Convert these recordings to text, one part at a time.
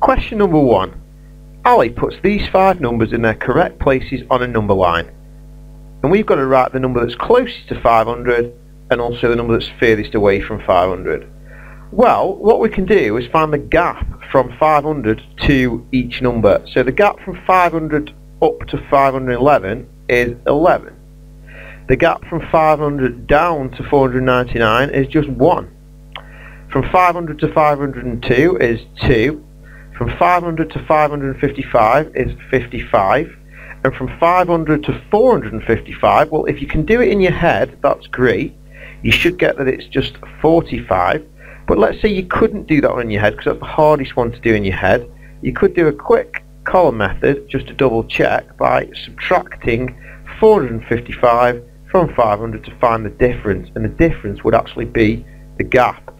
Question number one. Ali puts these five numbers in their correct places on a number line. And we've got to write the number that's closest to 500 and also the number that's furthest away from 500. Well, what we can do is find the gap from 500 to each number. So the gap from 500 up to 511 is 11. The gap from 500 down to 499 is just 1. From 500 to 502 is 2. From 500 to 555 is 55. And from 500 to 455, well, if you can do it in your head, that's great. You should get that it's just 45. But let's say you couldn't do that in your head, because that's the hardest one to do in your head. You could do a quick column method, just to double check, by subtracting 455 from 500 to find the difference. And the difference would actually be the gap.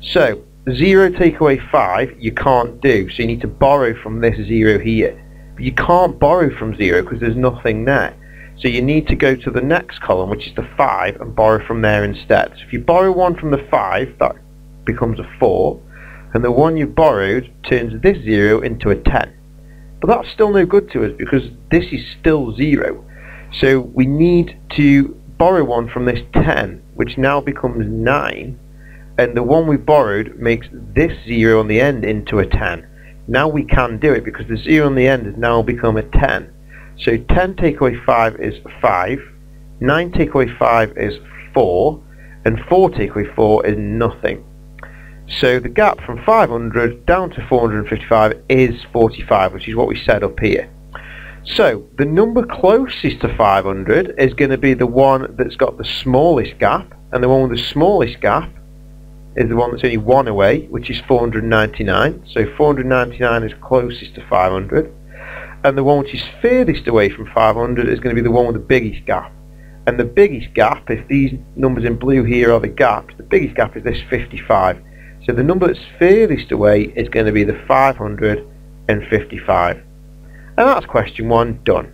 So 0 take away 5 you can't do, so you need to borrow from this 0 here. But you can't borrow from 0 because there's nothing there. So you need to go to the next column, which is the 5, and borrow from there instead. So if you borrow 1 from the 5, that becomes a 4, and the one you borrowed turns this 0 into a 10. But that's still no good to us because this is still 0. So we need to borrow one from this 10, which now becomes 9, and the one we borrowed makes this 0 on the end into a 10. Now we can do it because the 0 on the end has now become a 10. So 10 take away 5 is 5, 9 take away 5 is 4, and 4 take away 4 is nothing. So the gap from 500 down to 455 is 45, which is what we set up here. So the number closest to 500 is going to be the one that's got the smallest gap, and the one with the smallest gap is the one that's only one away, which is 499. So 499 is closest to 500. And the one which is furthest away from 500 is going to be the one with the biggest gap. And the biggest gap, if these numbers in blue here are the gaps, the biggest gap is this 55. So the number that's furthest away is going to be the 555. And that's question one done.